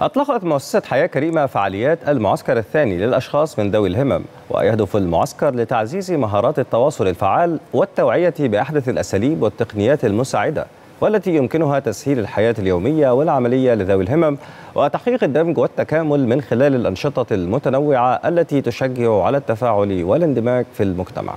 أطلقت مؤسسة حياة كريمة فعاليات المعسكر الثاني للأشخاص من ذوي الهمم ويهدف المعسكر لتعزيز مهارات التواصل الفعال والتوعية بأحدث الأساليب والتقنيات المساعدة والتي يمكنها تسهيل الحياة اليومية والعملية لذوي الهمم وتحقيق الدمج والتكامل من خلال الأنشطة المتنوعة التي تشجع على التفاعل والاندماج في المجتمع.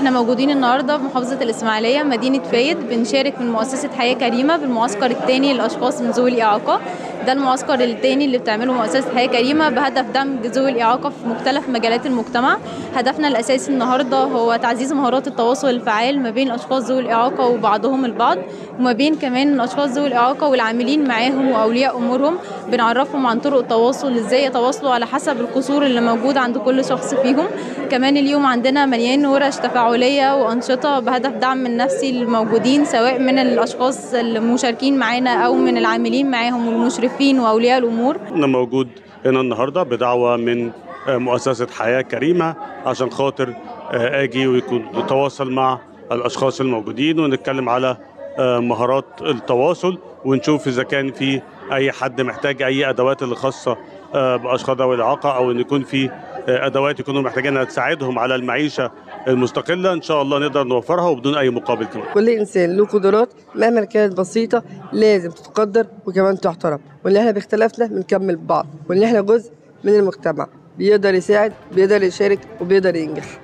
إحنا موجودين النهارده في محافظة الإسماعيلية مدينة فايد. بنشارك من مؤسسة حياة كريمة بالمعسكر الثاني للأشخاص من ذوي الإعاقة. ده المعسكر الثاني اللي بتعمله مؤسسة حياة كريمة بهدف دمج ذوي الإعاقة في مختلف مجالات المجتمع. هدفنا الأساسي النهارده هو تعزيز مهارات التواصل الفعال ما بين أشخاص ذوي الإعاقة وبعضهم البعض وما بين كمان الاشخاص ذوي الإعاقة والعاملين معاهم وأولياء أمورهم. بنعرفهم عن طرق التواصل إزاي يتواصلوا على حسب القصور اللي موجود عند كل شخص فيهم. كمان اليوم عندنا مليان ورش تفاعلية وأنشطة بهدف دعم النفسي للموجودين سواء من الأشخاص المشاركين معانا أو من العاملين معاهم والمشرفين وأولياء الأمور. أنا موجود هنا النهارده بدعوة من مؤسسة حياة كريمة عشان خاطر آجي ويكون نتواصل مع الأشخاص الموجودين ونتكلم على مهارات التواصل ونشوف إذا كان في أي حد محتاج أي أدوات اللي خاصه بأشخاص ذوي الإعاقة أو إن يكون في أدوات يكونوا محتاجينها تساعدهم على المعيشة المستقلة إن شاء الله نقدر نوفرها وبدون أي مقابل كمان. كل إنسان له قدرات مهما كانت بسيطة لازم تتقدر وكمان تحترم وإن إحنا باختلافنا بنكمل بعض وإن إحنا جزء من المجتمع بيقدر يساعد بيقدر يشارك وبيقدر ينجح.